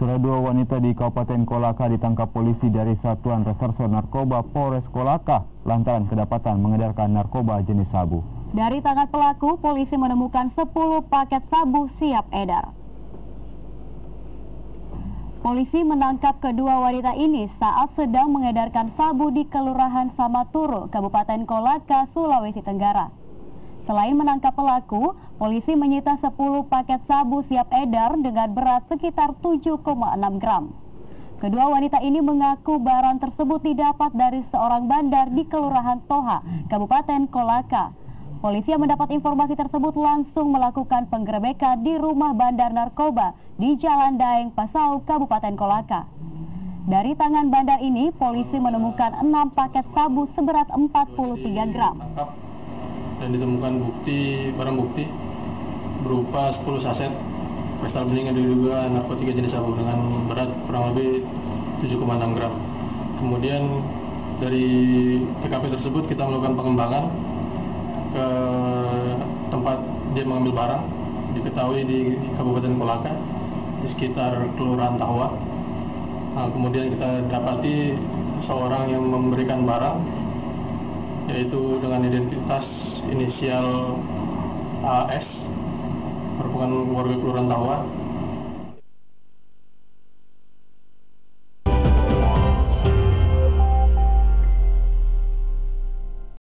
Saudara dua wanita di Kabupaten Kolaka ditangkap polisi dari Satuan Reserse Narkoba Polres Kolaka lantaran kedapatan mengedarkan narkoba jenis sabu. Dari tangan pelaku, polisi menemukan 10 paket sabu siap edar. Polisi menangkap kedua wanita ini saat sedang mengedarkan sabu di Kelurahan Samaturu, Kabupaten Kolaka, Sulawesi Tenggara. Selain menangkap pelaku, polisi menyita 10 paket sabu siap edar dengan berat sekitar 7,6 gram. Kedua wanita ini mengaku barang tersebut didapat dari seorang bandar di Kelurahan Toha, Kabupaten Kolaka. Polisi yang mendapat informasi tersebut langsung melakukan penggerebekan di rumah bandar narkoba di Jalan Daeng, Pasau, Kabupaten Kolaka. Dari tangan bandar ini, polisi menemukan 6 paket sabu seberat 43 gram dan ditemukan bukti barang bukti berupa 10 saset kristal bening yang diduga narkotika jenis sabu dengan berat kurang lebih 7,6 gram. Kemudian dari TKP tersebut kita melakukan pengembangan ke tempat dia mengambil barang diketahui di Kabupaten Kolaka di sekitar Kelurahan Tawa. Nah, kemudian kita dapati seorang yang memberikan barang yaitu dengan identitas inisial AS merupakan warga Kelurahan Tawa